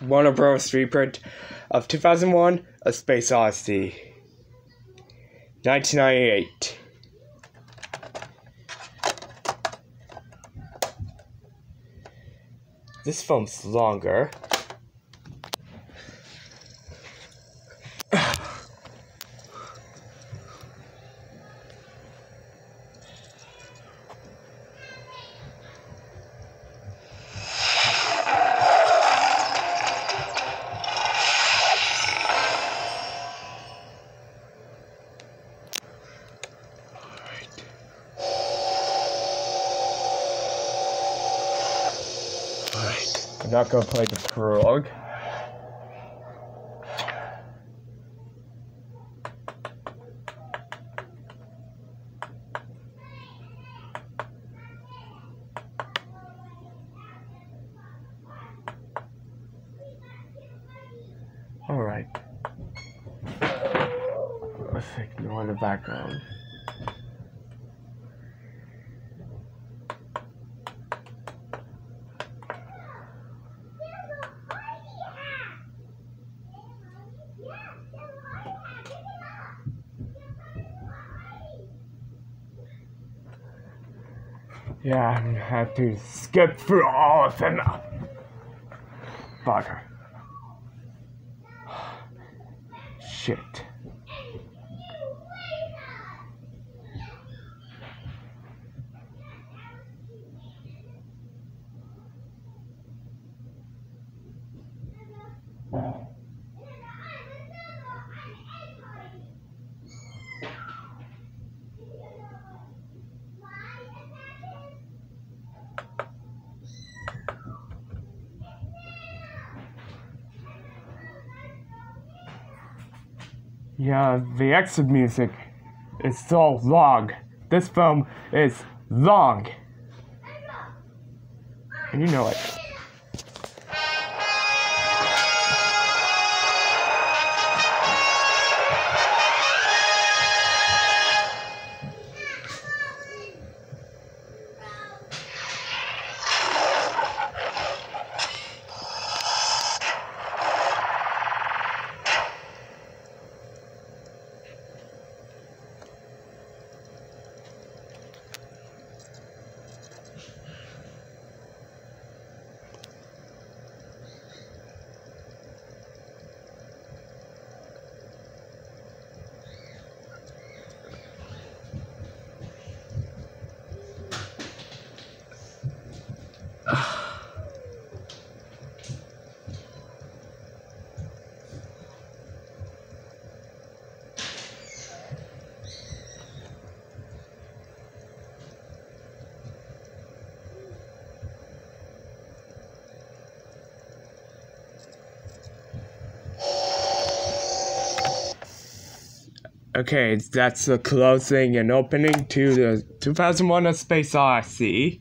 Warner Bros. reprint of 2001 A Space Odyssey. 1998. This film's longer. Not gonna play the prologue. Alright. Let's ignore the background. Yeah, I'm gonna have to skip through all of them. Bugger. Shit. Yeah, the exit music is so long. This film is long. And you know it. Okay, that's the closing and opening to the 2001 A Space Odyssey.